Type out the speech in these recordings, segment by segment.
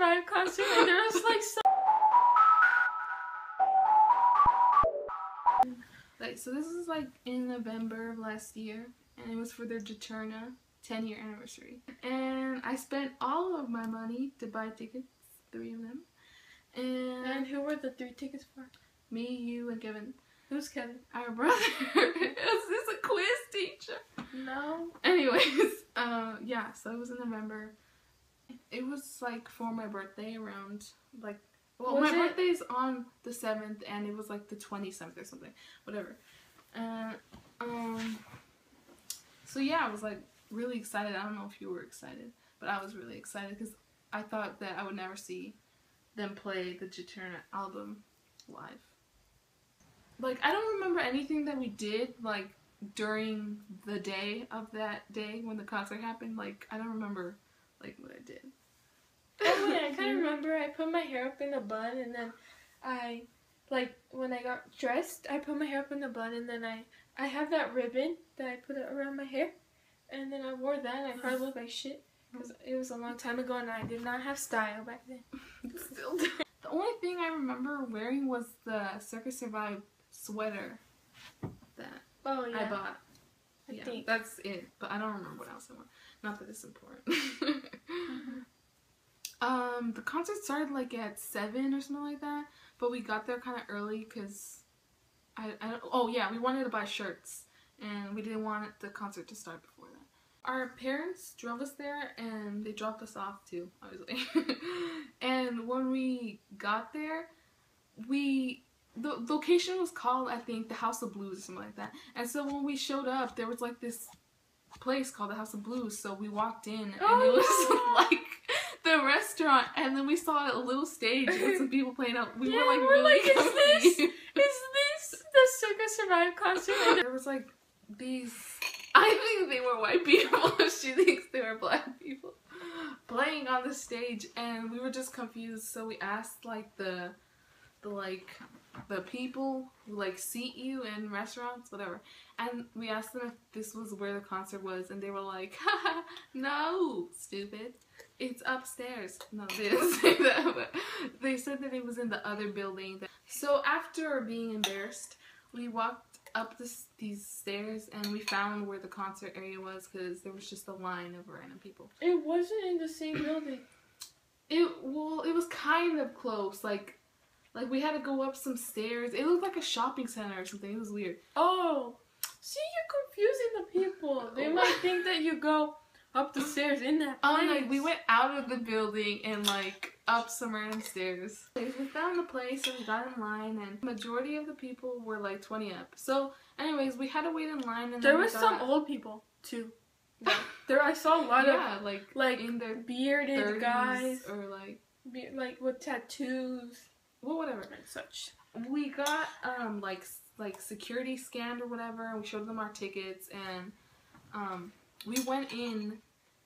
Survive concert, and there was like so. Like so, this is like in November of last year, and it was for their Juturna 10 year anniversary. And I spent all of my money to buy tickets, three of them. And, And who were the three tickets for? me, you, and Kevin, Who's Kevin? our brother. is this a quiz teacher? No. Anyways, uh, yeah, so it was in November. It was like for my birthday around like well Was my it- birthday's on the seventh and it was like the twenty seventh or something. Whatever. And um so yeah, I was like really excited. I don't know if you were excited, but I was really excited because I thought that I would never see them play the Juturna album live. Like I don't remember anything that we did like during the day of that day when the concert happened. Like I don't remember like what I did. Oh wait, I kind of remember. I put my hair up in a bun, and then I, like, when I got dressed, I put my hair up in a bun, and then I, I have that ribbon that I put around my hair, and then I wore that, and I probably looked like shit because it was a long time ago, and I did not have style back then. Still. the only thing I remember wearing was the Circa Survive sweater that Oh yeah. I bought. I yeah, think. that's it. But I don't remember what else I want. Not that it's important. Mhm. Um, the concert started like at seven or something like that, but we got there kind of early because I, I oh yeah, we wanted to buy shirts and we didn't want the concert to start before that. Our parents drove us there and they dropped us off too, obviously. and when we got there, we the location was called I think the House of Blues or something like that. And so when we showed up, there was like this place called the House of Blues. So we walked in and Oh, it was yeah. like the restaurant, and then we saw a little stage with some people playing out. We Yeah, were like we're really like, is this- Is this the Circa Survive concert? And there was like these. I think they were white people. she thinks they were black people playing on the stage, and we were just confused. So we asked like the, the like, the people who like seat you in restaurants, whatever, and we asked them if this was where the concert was, and they were like, "No, stupid." It's upstairs. No, they didn't say that, but they said that it was in the other building. So after being embarrassed, we walked up this, these stairs and we found where the concert area was because there was just a line of random people. It wasn't in the same building. It well, it was kind of close. Like, like we had to go up some stairs. It looked like a shopping center or something. It was weird. Oh, see, you're confusing the people. They might think that you go up the stairs in that place. Um, like we went out of the building and like up some random stairs. We found the place and we got in line and majority of the people were like 20 up. So anyways, we had to wait in line and There was some old people too. There, I saw a lot yeah, like of like in their bearded 30s guys, or like be, like with tattoos well whatever. and such. We got um like like security scanned or whatever and we showed them our tickets and um we went in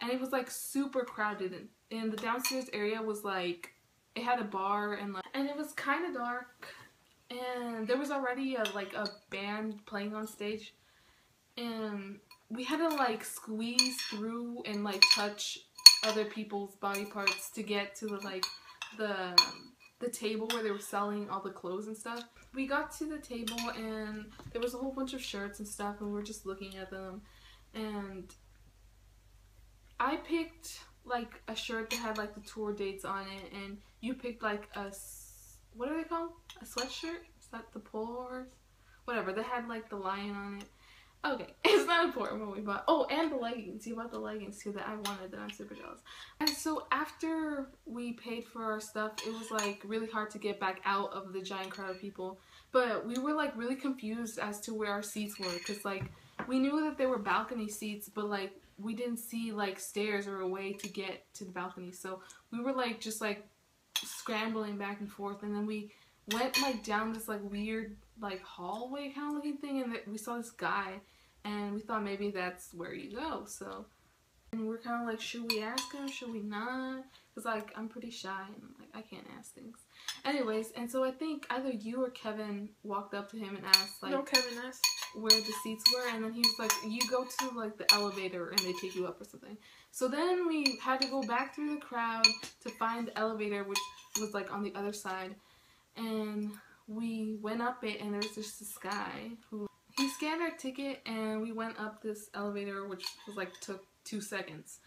and it was like super crowded and, and the downstairs area was like it had a bar and like and it was kind of dark and there was already a like a band playing on stage and we had to like squeeze through and like touch other people's body parts to get to the like the the table where they were selling all the clothes and stuff. We got to the table and there was a whole bunch of shirts and stuff and we were just looking at them and I picked like a shirt that had like the tour dates on it and you picked like a what are they called? A sweatshirt? Is that the horse? Whatever. That had like the lion on it. Okay, it's not important what we bought. Oh, and the leggings. You bought the leggings too that I wanted that I'm super jealous. And so after we paid for our stuff, it was like really hard to get back out of the giant crowd of people. But we were like really confused as to where our seats were because like we knew that there were balcony seats, but like we didn't see like stairs or a way to get to the balcony. So we were like just like scrambling back and forth, and then we went like down this like weird like hallway kind of looking thing, and we saw this guy, and we thought maybe that's where you go. So. And we're kind of like, should we ask him? Should we not? Because, like, I'm pretty shy and, like, I can't ask things. Anyways, and so I think either you or Kevin walked up to him and asked, like, no, Kevin asked. where the seats were. And then he was like, you go to, like, the elevator and they take you up or something. So then we had to go back through the crowd to find the elevator, which was like on the other side. And we went up it, and there's just this guy who he scanned our ticket, and we went up this elevator, which was like took two seconds.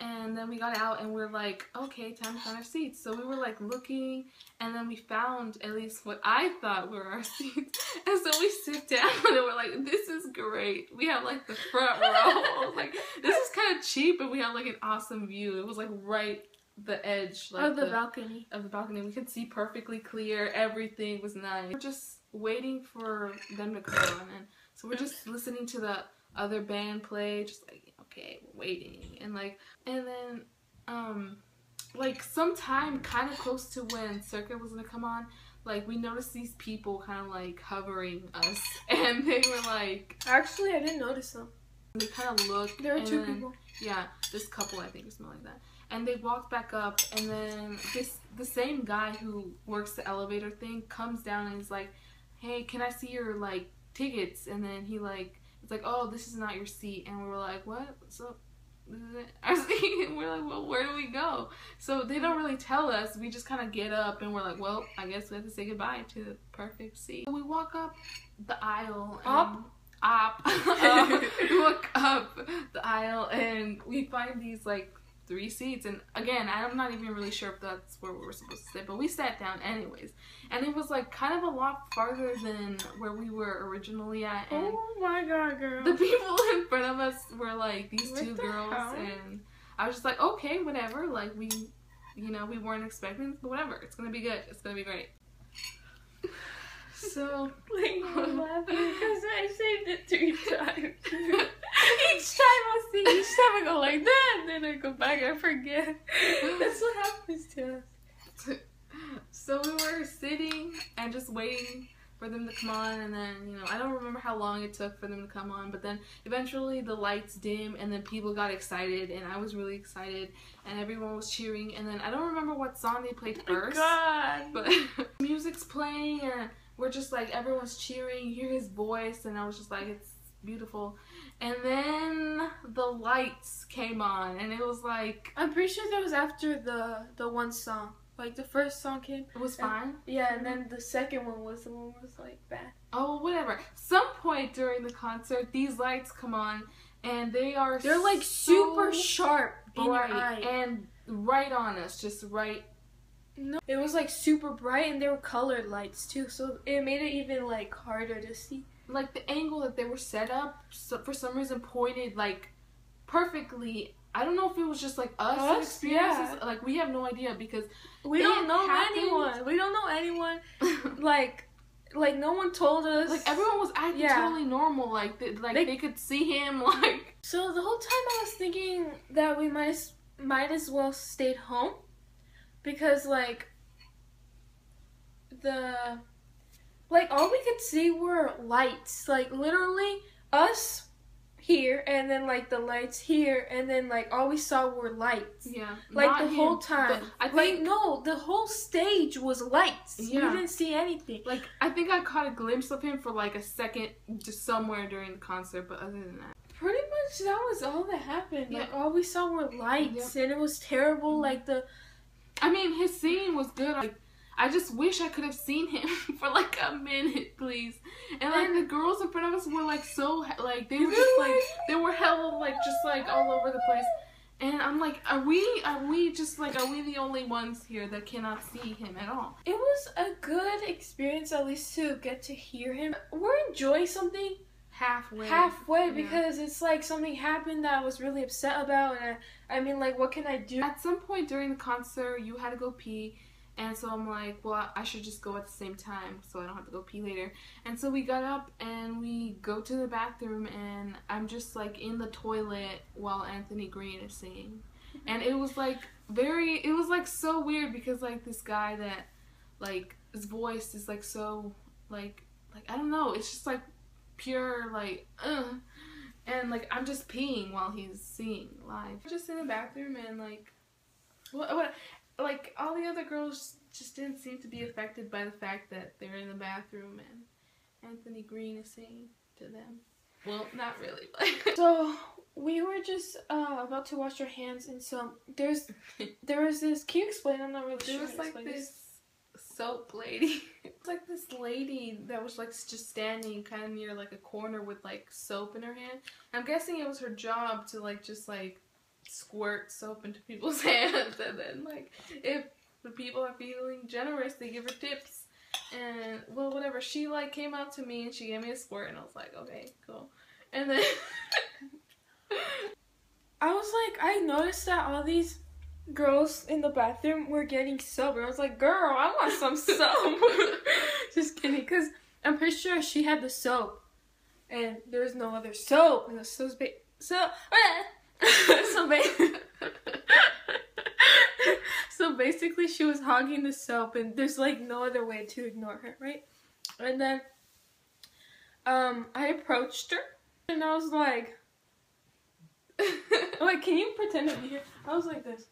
And then we got out and we're like, okay, time to find our seats. So we were like looking and then we found at least what I thought were our seats. And so we sit down and we're like, this is great. We have like the front row. like, this is kind of cheap, but we have like an awesome view. It was like right the edge like of the, balcony. of the balcony. We could see perfectly clear. Everything was nice. We're just waiting for them to come on, and so we're just listening to the other band play, just like okay, we're waiting, and like, and then um, like sometime kind of close to when Circa was gonna come on. Like we noticed these people kind of like hovering us, and they were like, Actually, I didn't notice them. they kind of looked. There were two then- people. yeah, this couple I think or something like that. And they walked back up, and then this the same guy who works the elevator thing comes down and he's like, "Hey, can I see your like tickets?" And then he like, it's like, "Oh, this is not your seat." And we were like, "What? So our seat?" And we're like, "Well, where do we go?" So they don't really tell us. We just kind of get up and we're like, "Well, I guess we have to say goodbye to the perfect seat." We walk up the aisle. Up? Up. up. we walk up the aisle and we find these like three seats and again i'm not even really sure if that's where we were supposed to sit but we sat down anyways and it was like kind of a lot farther than where we were originally at and Oh my god, girl. the people in front of us were like these What two the girls hell? and i was just like okay whatever like we you know we weren't expecting but whatever it's gonna be good it's gonna be great so like, I'm laughing because I saved it three times. Each time I see, each time I go like that, and then I go back and I forget. That's what happens to us. so we were sitting and just waiting for them to come on and then you know i don't remember how long it took for them to come on but then eventually the lights dim and then people got excited and i was really excited and everyone was cheering and then i don't remember what song they played Oh first God. but music's playing and we're just like everyone's cheering you hear his voice and i was just like it's beautiful and then the lights came on and it was like I'm pretty sure that was after the the one song. Like the first song came, it was fine yeah, and then the second one was the one was like bad. Oh, whatever. Some point during the concert, these lights come on, and they are They're like so super sharp bright and right on us, just right. No, it was like super bright, and they were colored lights too, so it made it even like harder to see. Like the angle that they were set up, so for some reason, pointed like perfectly. I don't know if it was just like us, Us? experiences. Yeah. Like we have no idea because We don't know happened- anyone. We don't know anyone. Like, like no one told us. like everyone was acting Yeah. totally normal. Like they, like They- they could see him. Like So the whole time I was thinking that we might as, might as well stayed home, because like the like all we could see were lights, like literally us here, and then like the lights here, and then like all we saw were lights. yeah, Like the him, whole time. I like no, the whole stage was lights. Yeah. We didn't see anything. Like I think I caught a glimpse of him for like a second, just somewhere during the concert. But other than that, Pretty much that was all that happened. Like Yeah. all we saw were lights, and it was terrible. Mhm. Like the I mean, his singing was good. Like I just wish I could have seen him for like a minute, please. And like the girls in front of us were like so like they were just like they were hella like just like all over the place. And I'm like, are we are we just like are we the only ones here that cannot see him at all? It was a good experience, at least to get to hear him. We're enjoying something Halfway. halfway yeah. because it's like something happened that I was really upset about, and I, I mean, like, what can I do? At some point during the concert, you had to go pee, and so I'm like, well, I should just go at the same time so I don't have to go pee later. And so we got up and we go to the bathroom, and I'm just like in the toilet while Anthony Green is singing. And it was like very, it was like so weird because like this guy that, like, his voice is like so, like, like I don't know, it's just like pure, like, uh. And like I'm just peeing while he's singing live. Just in the bathroom and like what what like all the other girls just didn't seem to be affected by the fact that they're in the bathroom and Anthony Green is saying to them. Well, not really. Like So we were just uh, about to wash our hands, and so there's there was this. Can you explain? I'm not really There sure. was like explain this soap lady. It's like this lady that was like just standing kind of near like a corner with like soap in her hand. I'm guessing it was her job to like just like squirt soap into people's hands, and then like if the people are feeling generous, they give her tips. And well, whatever. She like came out to me and she gave me a squirt, and I was like, okay, cool. And then I was like, I noticed that all these girls in the bathroom were getting soap, and I was like, girl, I want some soap. Just kidding, because I'm pretty sure she had the soap, and there was no other soap, and the soap's ba- so ah, so ba- so basically she was hogging the soap, and there's like no other way to ignore her, right? And then um, I approached her, and I was like. Like, can you pretend to be here? I was like this.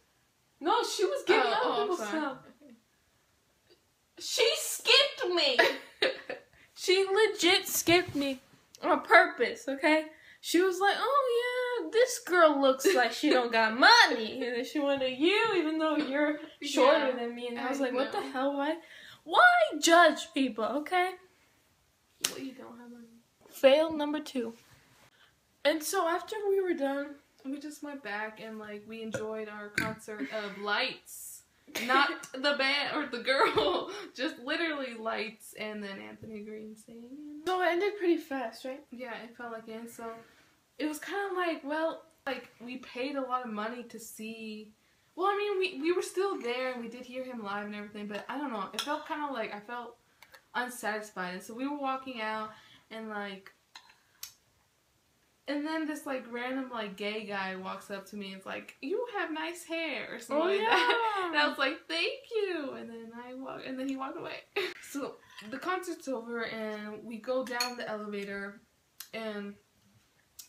No, she was giving Oh, out oh, people's sorry. She skipped me. she legit skipped me on purpose. Okay. She was like, "Oh yeah, this girl looks like she don't got money," and then she went to you, even though you're shorter Yeah, than me. And I I was like, "What the hell? Why? Why judge people?" Okay. well, you don't have money. Fail number two. And so after we were done, We just went back and like we enjoyed our concert of lights. Not the band or the girl, just literally lights and then Anthony Green singing. so it ended pretty fast, right? Yeah, it felt like it. So it was kind of like, well, like we paid a lot of money to see. Well, I mean, we, we were still there and we did hear him live and everything, but I don't know. It felt kind of like I felt unsatisfied. And so we were walking out and like. And then this like random like gay guy walks up to me and is like, "You have nice hair" or something Oh, like that. And I was like, "Thank you." And then I walk, and then he walked away. So the concert's over, and we go down the elevator, and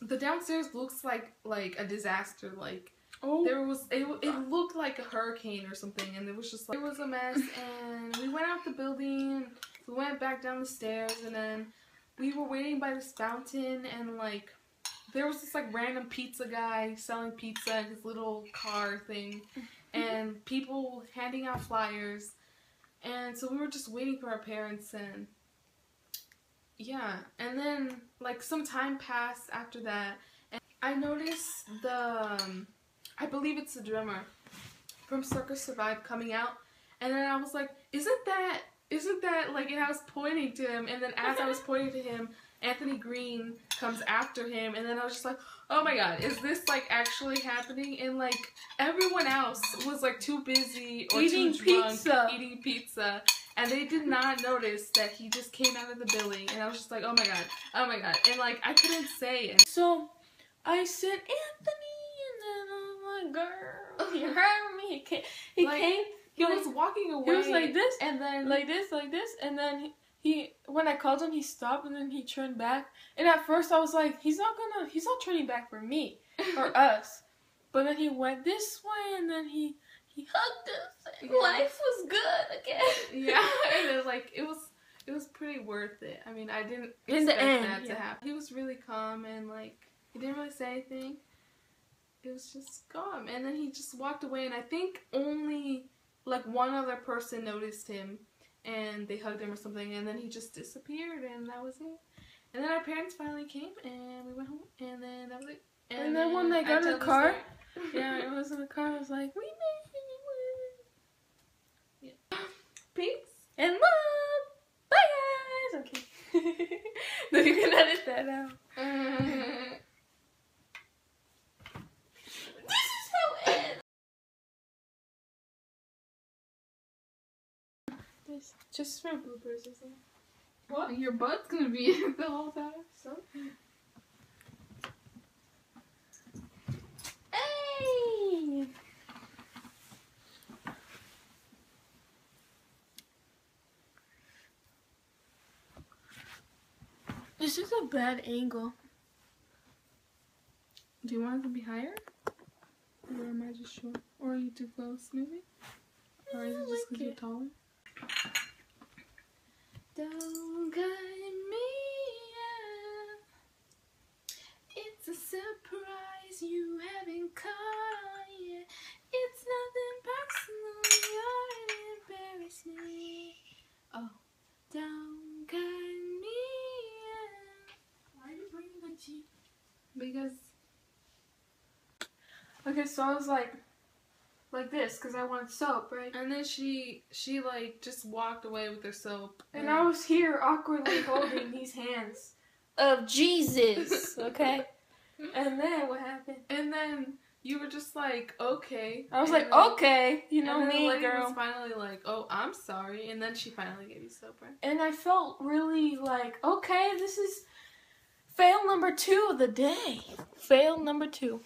the downstairs looks like like a disaster. Like Oh, there was, it, it looked like a hurricane or something, and it was just like it was a mess. And we went out the building, we went back down the stairs, and then we were waiting by this fountain, and like. There was this like random pizza guy selling pizza in his little car thing, and people handing out flyers. And so we were just waiting for our parents and yeah, and then like some time passed after that and I noticed the um, I believe it's the drummer from Circa Survive coming out and then I was like, isn't that isn't that like and I was pointing to him and then as I was pointing to him Anthony Green comes after him and then I was just like, oh my god, is this like actually happening? And like everyone else was like too busy or Eating too drunk pizza. eating pizza. And they did not notice that he just came out of the building and I was just like, oh my god, oh my god. And like I couldn't say it. So I said Anthony, and then I'm like, girl, he heard me. He came. He Like, came. He was walking away. He was like this, and then like this, like this, and then he, he. When I called him, he stopped, and then he turned back. And at first, I was like, he's not gonna. He's not turning back for me or us. But then he went this way, and then he he hugged us. And Yeah. Life was good again. yeah, and then like it was it was pretty worth it. I mean, I didn't In the expect end, that yeah. to happen. He was really calm and like he didn't really say anything. It was just calm, and then he just walked away. And I think only like one other person noticed him, and they hugged him or something, and then he just disappeared, and that was it. And then our parents finally came, and we went home, and then that was it. And then when they got in the car, yeah, it was in the car. I was like, we made it. Peace. And love. Bye guys. Okay. no, you can edit that out. Mm-hmm. This is how it ends. This just for bloopers, isn't it? What? Your butt's gonna be in the whole time. So. Hey. This is a bad angle. Do you want it to be higher? Or am I just short? Or are you too close, maybe? Or is it just like because you're taller? Don't cut me. It's a surprise. you haven't caught yet. It's nothing personal. You're an embarrassment. Oh, don't cut me. Why are you bringing the tea? Because Okay, so I was like, like this, because I wanted soap, right? and then she she like just walked away with her soap. And I was here awkwardly holding these hands of Jesus, okay? And then what happened? and then you were just like, okay. I was And like, then- okay, you know and then the lady girl. was finally like, oh, I'm sorry, and then she finally gave you soap, right? and I felt really like, okay, this is fail number two of the day. Fail number two.